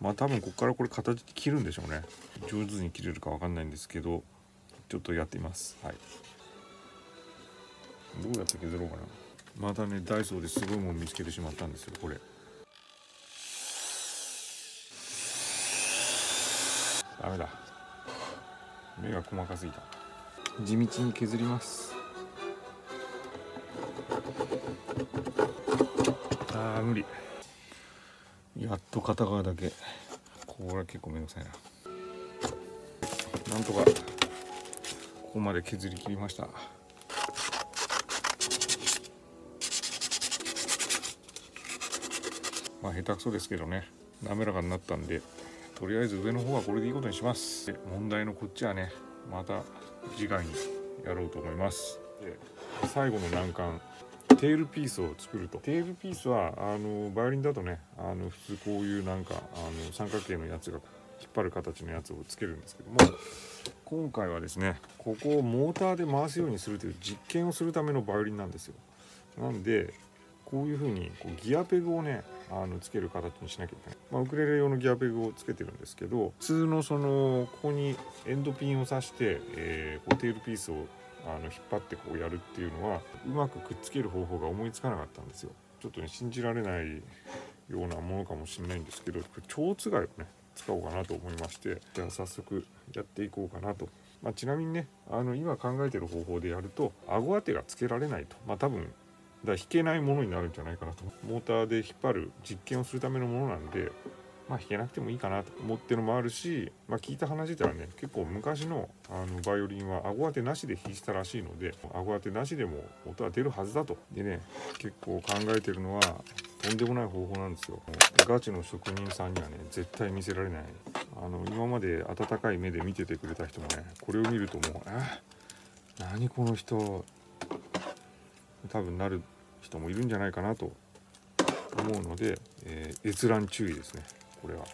まあ多分ここからこれ形で切るんでしょうね。上手に切れるかわかんないんですけどちょっとやってみます。はい。どうやって削ろうかな。またねダイソーですごいもん見つけてしまったんですよこれ。ダメだ。目が細かすぎた。地道に削ります。あー無理。やっと片側だけ。これは結構めんどくさいな。なんとかここまで削り切りました。まあ下手くそですけどね。滑らかになったんでとりあえず上の方はこれでいいことにします。で問題のこっちはねまた次回にやろうと思います。で最後の難関。テールピースを作ると。テールピースはあのバイオリンだとねあの普通こういうなんかあの三角形のやつが引っ張る形のやつをつけるんですけども今回はですねここをモーターで回すようにするという実験をするためのバイオリンなんですよ。なんでこういう風にこうギアペグをねあのつける形にしなきゃいけない、まあ、ウクレレ用のギアペグをつけてるんですけど普通のそのここにエンドピンを刺して、えーこうテールピースをあの引っ張ってこうやるっていうのはうまくくっつける方法が思いつかなかったんですよ。ちょっとね信じられないようなものかもしれないんですけどこれ蝶つがいをね。使おうかなと思いましてじゃあ早速やっていこうかなと。まあ、ちなみにねあの今考えてる方法でやると顎当てがつけられないと。まあ多分だから弾けないものになるんじゃないかなと。モーターで引っ張る実験をするためのものなんでまあ弾けなくてもいいかなと思ってるのもあるし、まあ、聞いた話ではね結構昔のあのバイオリンは顎当てなしで弾いたらしいので顎当てなしでも音は出るはずだと。でね結構考えてるのはとんでもない方法なんですよ。ガチの職人さんにはね絶対見せられない。あの今まで温かい目で見ててくれた人もねこれを見るともう「あ何この人。多分なる人もいるんじゃないかなと思うので、えー閲覧注意ですね。これは。